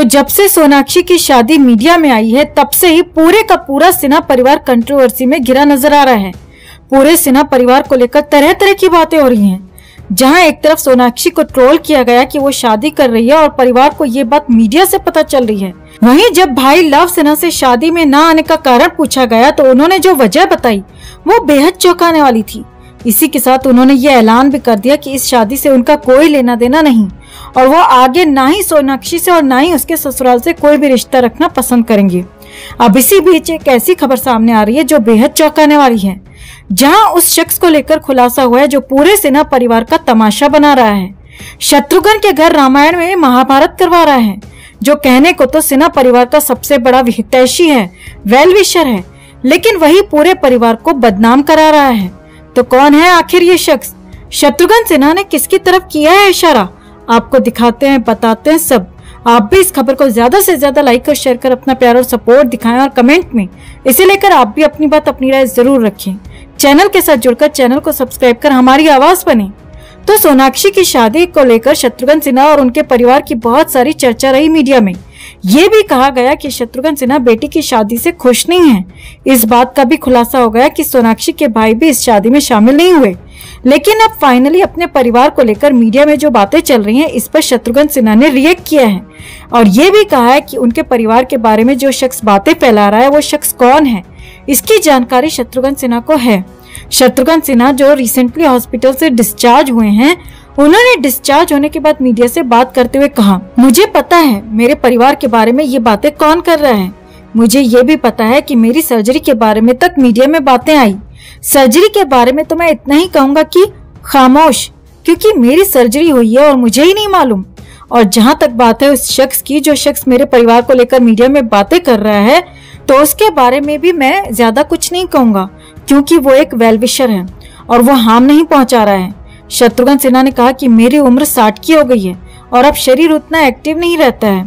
तो जब से सोनाक्षी की शादी मीडिया में आई है, तब से ही पूरे का पूरा सिन्हा परिवार कंट्रोवर्सी में घिरा नज़र आ रहा है। पूरे सिन्हा परिवार को लेकर तरह तरह की बातें हो रही हैं, जहाँ एक तरफ़ सोनाक्षी को ट्रोल किया गया कि वो शादी कर रही है और परिवार को ये बात मीडिया से पता चल रही है। वहीं जब भाई लव सिन्हा से शादी में न आने का कारण पूछा गया तो उन्होंने जो वजह बताई, वो बेहद चौंकाने वाली थी। इसी के साथ उन्होंने ये ऐलान भी कर दिया कि इस शादी से उनका कोई लेना देना नहीं। और वो आगे ना ही सोनाक्षी से और ना ही उसके ससुराल से कोई भी रिश्ता रखना पसंद करेंगे। अब इसी बीच एक ऐसी खबर सामने आ रही है जो बेहद चौंकाने वाली है, जहाँ उस शख्स को लेकर खुलासा हुआ है जो पूरे सेना परिवार का तमाशा बना रहा है। शत्रुघ्न के घर रामायण में महाभारत करवा रहा है, जो कहने को तो सिन्हा परिवार का सबसे बड़ा हितैषी है वेल विशर है, लेकिन वही पूरे परिवार को बदनाम करा रहा है। तो कौन है आखिर ये शख्स? शत्रुघ्न सिन्हा ने किसकी तरफ़ किया है इशारा? आपको दिखाते हैं, बताते हैं सब। आप भी इस खबर को ज़्यादा से ज़्यादा लाइक और शेयर कर अपना प्यार और सपोर्ट दिखाएँ और कमेंट में। इसे लेकर आप भी अपनी बात, अपनी राय ज़रूर रखें। चैनल के साथ जुड़कर चैनल को सब्सक्राइब कर हमारी आवाज़ बने। तो सोनाक्षी की शादी को लेकर शत्रुघ्न सिन्हा और उनके परिवार की बहुत सारी चर्चा रही मीडिया में। ये भी कहा गया कि शत्रुघ्न सिन्हा बेटी की शादी से खुश नहीं है। इस बात का भी खुलासा हो गया कि सोनाक्षी के भाई भी इस शादी में शामिल नहीं हुए। लेकिन अब फाइनली अपने परिवार को लेकर मीडिया में जो बातें चल रही हैं, इस पर शत्रुघ्न सिन्हा ने रिएक्ट किया है। और ये भी कहा है कि उनके परिवार के बारे में जो शख्स बातें फैला रहा है, वो शख्स कौन है? इसकी जानकारी शत्रुघ्न सिन्हा को है। शत्रुघ्न सिन्हा जो रिसेंटली हॉस्पिटल से डिस्चार्ज हुए हैं, उन्होंने डिस्चार्ज होने के बाद मीडिया से बात करते हुए कहा, मुझे पता है मेरे परिवार के बारे में ये बातें कौन कर रहा है। मुझे ये भी पता है कि मेरी सर्जरी के बारे में तक मीडिया में बातें आई। सर्जरी के बारे में तो मैं इतना ही कहूँगा कि खामोश, क्योंकि मेरी सर्जरी हुई है और मुझे ही नहीं मालूम। और जहाँ तक बात है उस शख्स की, जो शख्स मेरे परिवार को लेकर मीडिया में बातें कर रहा है तो उसके बारे में भी मैं ज़्यादा कुछ नहीं कहूँगा, क्योंकि वो एक वेलविशर है और वो हार्म नहीं पहुँचा रहा है। शत्रुघ्न सिन्हा ने कहा कि मेरी उम्र साठ की हो गई है और अब शरीर उतना एक्टिव नहीं रहता है।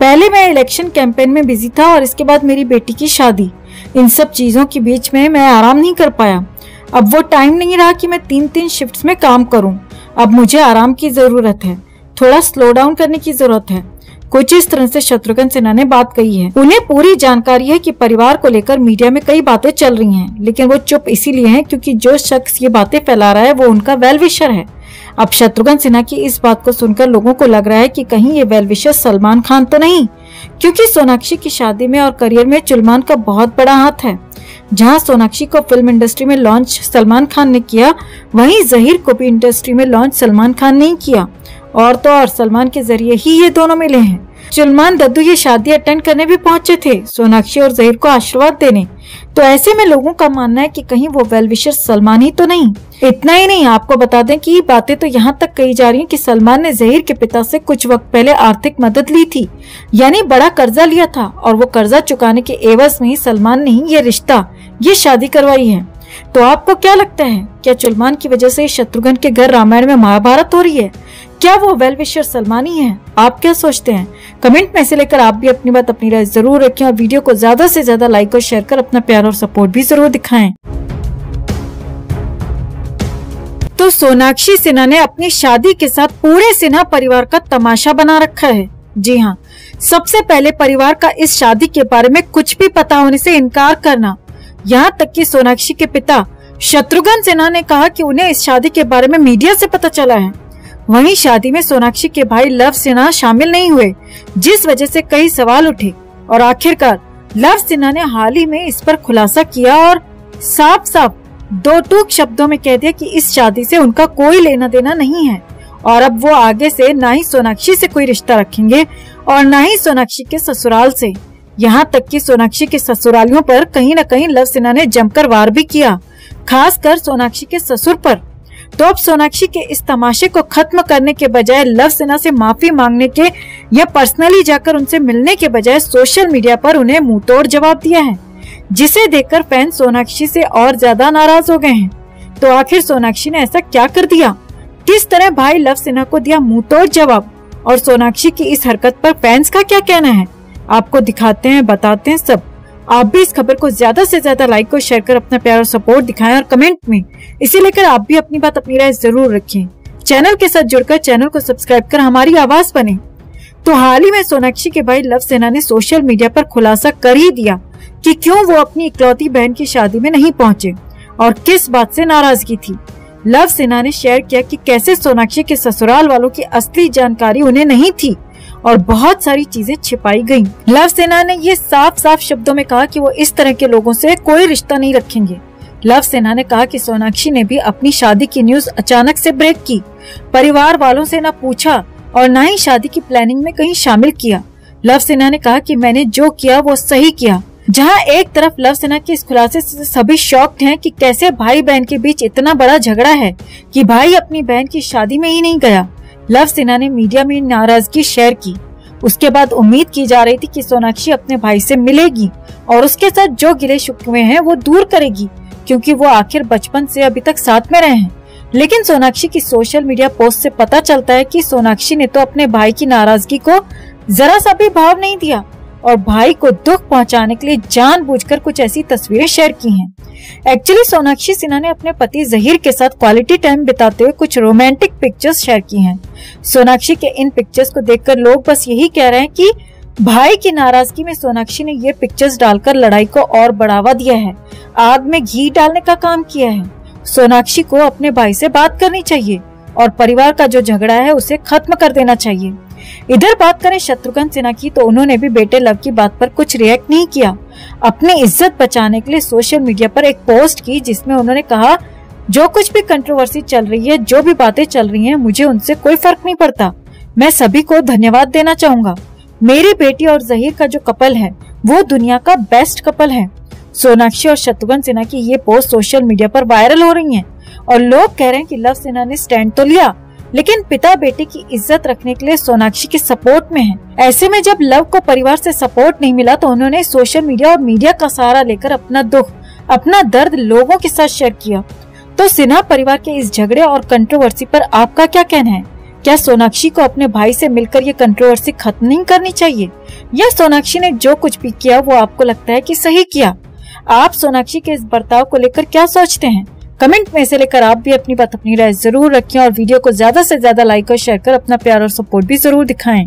पहले मैं इलेक्शन कैंपेन में बिज़ी था और इसके बाद मेरी बेटी की शादी। इन सब चीज़ों के बीच में मैं आराम नहीं कर पाया। अब वो टाइम नहीं रहा कि मैं तीन तीन शिफ्ट्स में काम करूँ। अब मुझे आराम की ज़रूरत है। थोड़ा स्लो डाउन करने की ज़रूरत है। कुछ इस तरह से शत्रुघ्न सिन्हा ने बात कही है। उन्हें पूरी जानकारी है कि परिवार को लेकर मीडिया में कई बातें चल रही हैं, लेकिन वो चुप इसीलिए हैं क्योंकि जो शख्स ये बातें फैला रहा है वो उनका वेल विशर है। अब शत्रुघ्न सिन्हा की इस बात को सुनकर लोगों को लग रहा है कि कहीं ये वेल विशर सलमान खान तो नहीं। क्योंकि सोनाक्षी की शादी में और करियर में चुलमान का बहुत बड़ा हाथ है। जहाँ सोनाक्षी को फ़िल्म इंडस्ट्री में लॉन्च सलमान खान ने किया, वहीं जहीर को भी इंडस्ट्री में लॉन्च सलमान खान ने किया। और तो और सलमान के ज़रिए ही ये दोनों मिले हैं। सलमान दद्दू ये शादी अटेंड करने भी पहुँचे थे, सोनाक्षी और जहीर को आशीर्वाद देने। तो ऐसे में लोगों का मानना है कि कहीं वो वेल विशर सलमान ही तो नहीं। इतना ही नहीं, आपको बता दें कि बातें तो यहाँ तक कही जा रही हैं कि सलमान ने जहीर के पिता से कुछ वक्त पहले आर्थिक मदद ली थी, यानी बड़ा कर्जा लिया था, और वो कर्जा चुकाने के एवज में ही सलमान ने ही ये रिश्ता, ये शादी करवाई है। तो आपको क्या लगता है, क्या चुलमान की वजह से शत्रुघ्न के घर रामायण में महाभारत हो रही है? क्या वो वेल विशर सलमान ही है? आप क्या सोचते हैं? कमेंट में से लेकर आप भी अपनी बात अपनी राय ज़रूर रखें, और वीडियो को ज़्यादा से ज़्यादा लाइक और शेयर कर अपना प्यार और सपोर्ट भी ज़रूर दिखाएँ। तो सोनाक्षी सिन्हा ने अपनी शादी के साथ पूरे सिन्हा परिवार का तमाशा बना रखा है। जी हाँ सबसे पहले परिवार का इस शादी के बारे में कुछ भी पता होने से इनकार करना। यहाँ तक कि सोनाक्षी के पिता शत्रुघ्न सिन्हा ने कहा कि उन्हें इस शादी के बारे में मीडिया से पता चला है। वहीं शादी में सोनाक्षी के भाई लव सिन्हा शामिल नहीं हुए, जिस वजह से कई सवाल उठे और आखिरकार लव सिन्हा ने हाल ही में इस पर खुलासा किया और साफ़ साफ़ दो टूक शब्दों में कह दिया कि इस शादी से उनका कोई लेना देना नहीं है। और अब वो आगे से न ही सोनाक्षी से कोई रिश्ता रखेंगे और न ही सोनाक्षी के ससुराल से। यहाँ तक कि सोनाक्षी के ससुरालियों पर कहीं न कहीं लव सिन्हा ने जमकर वार भी किया, खासकर सोनाक्षी के ससुर पर। तो अब सोनाक्षी के इस तमाशे को खत्म करने के बजाय लव सिन्हा से माफ़ी मांगने के या पर्सनली जाकर उनसे मिलने के बजाय सोशल मीडिया पर उन्हें मुँह तोड़ जवाब दिया है। जिसे देखकर फ़ैन सोनाक्षी से और ज़्यादा नाराज़ हो गए हैं। तो आखिर सोनाक्षी ने ऐसा क्या कर दिया? किस तरह भाई लव सिन्हा को दिया मुँह तोड़ जवाब? और सोनाक्षी की इस हरकत पर फैंस का क्या कहना है? आपको दिखाते हैं, बताते हैं सब। आप भी इस खबर को ज़्यादा से ज़्यादा लाइक और शेयर कर अपना प्यार और सपोर्ट दिखाएँ और कमेंट में। इसे लेकर आप भी अपनी बात अपनी राय ज़रूर रखें। चैनल के साथ जुड़कर चैनल को सब्सक्राइब कर हमारी आवाज़ बने। तो हाल ही में सोनाक्षी के भाई लव सेना ने सोशल मीडिया पर खुलासा कर ही दिया कि क्यों वो अपनी इकलौती बहन की शादी में नहीं पहुँचे और किस बात से नाराज़गी थी। लव सेना ने शेयर किया कि कैसे सोनाक्षी के ससुराल वालों की असली जानकारी उन्हें नहीं थी और बहुत सारी चीज़ें छिपाई गई लव सेना ने ये साफ़ साफ़ शब्दों में कहा कि वो इस तरह के लोगों से कोई रिश्ता नहीं रखेंगे। लव सेना ने कहा कि सोनाक्षी ने भी अपनी शादी की न्यूज़ अचानक से ब्रेक की। परिवार वालों से न पूछा और न ही शादी की प्लानिंग में कहीं शामिल किया। लव सेना ने कहा कि मैंने जो किया, वो सही किया। जहाँ एक तरफ़ लव सेना के इस खुलासे से सभी शॉक्ड हैं कि कैसे भाई बहन के बीच इतना बड़ा झगड़ा है कि भाई अपनी बहन की शादी में ही नहीं गया। लव सेना ने मीडिया में नाराज़गी शेयर की। उसके बाद उम्मीद की जा रही थी कि सोनाक्षी अपने भाई से मिलेगी और उसके साथ जो गिले शुक्वे हैं, वो दूर करेगी, क्योंकि वो आखिर बचपन से अभी तक साथ में रहे हैं। लेकिन सोनाक्षी की सोशल मीडिया पोस्ट से पता चलता है कि सोनाक्षी ने तो अपने भाई की नाराज़गी को जरा सा भी भाव नहीं दिया और भाई को दुख पहुँचाने के लिए जानबूझकर कुछ ऐसी तस्वीरें शेयर की हैं। एक्चुअली सोनाक्षी सिन्हा ने अपने पति जहीर के साथ क्वालिटी टाइम बिताते हुए कुछ रोमांटिक पिक्चर्स शेयर की हैं। सोनाक्षी के इन पिक्चर्स को देखकर लोग बस यही कह रहे हैं कि भाई की नाराज़गी में सोनाक्षी ने ये पिक्चर्स डालकर लड़ाई को और बढ़ावा दिया है आग में घी डालने का काम किया है सोनाक्षी को अपने भाई से बात करनी चाहिए और परिवार का जो झगड़ा है उसे खत्म कर देना चाहिए। इधर बात करें शत्रुघ्न सिन्हा की तो उन्होंने भी बेटे लव की बात पर कुछ रिएक्ट नहीं किया। अपनी इज़्ज़त बचाने के लिए सोशल मीडिया पर एक पोस्ट की जिसमें उन्होंने कहा, जो कुछ भी कंट्रोवर्सी चल रही है, जो भी बातें चल रही हैं, मुझे उनसे कोई फ़र्क नहीं पड़ता। मैं सभी को धन्यवाद देना चाहूँगा। मेरी बेटी और जहीर का जो कपल है, वो दुनिया का बेस्ट कपल है। सोनाक्षी और शत्रुघ्न सिन्हा की ये पोस्ट सोशल मीडिया पर वायरल हो रही हैं। और लोग कह रहे हैं कि लव सिन्हा ने स्टैंड तो लिया, लेकिन पिता बेटे की इज़्ज़त रखने के लिए सोनाक्षी के सपोर्ट में है। ऐसे में जब लव को परिवार से सपोर्ट नहीं मिला तो उन्होंने सोशल मीडिया और मीडिया का सहारा लेकर अपना दुख, अपना दर्द लोगों के साथ शेयर किया। तो सिन्हा परिवार के इस झगड़े और कंट्रोवर्सी पर आपका क्या कहना है? क्या सोनाक्षी को अपने भाई से मिलकर ये कंट्रोवर्सी खत्म नहीं करनी चाहिए? या सोनाक्षी ने जो कुछ भी किया, वो आपको लगता है कि सही किया? आप सोनाक्षी के इस बर्ताव को लेकर क्या सोचते हैं? कमेंट में से लेकर आप भी अपनी बात अपनी राय ज़रूर रखें और वीडियो को ज़्यादा से ज़्यादा लाइक और शेयर कर अपना प्यार और सपोर्ट भी ज़रूर दिखाएँ।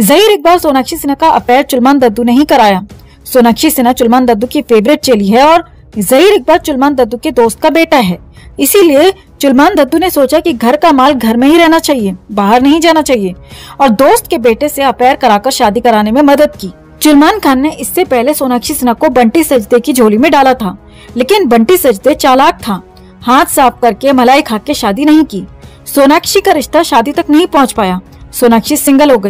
जहीर इकबाल, सोनाक्षी सिन्हा का अपेयर चुलमान दद्दू ने ही कराया। सोनाक्षी सिन्हा चुलमान दद्दू की फेवरेट चेली है और जहीर इकबाल चुलमान दद्दू के दोस्त का बेटा है। इसीलिए चुलमान दद्दू ने सोचा कि घर का माल घर में ही रहना चाहिए, बाहर नहीं जाना चाहिए और दोस्त के बेटे से अपेयर कराकर शादी कराने में मदद की। चुलमान खान ने इससे पहले सोनाक्षी सिन्हा को बंटी सजदे की झोली में डाला था, लेकिन बंटी सजदे चालाक था। हाथ साफ़ करके मलाई खा के शादी नहीं की। सोनाक्षी का रिश्ता शादी तक नहीं पहुँच पाया। सोनाक्षी सिंगल हो गई।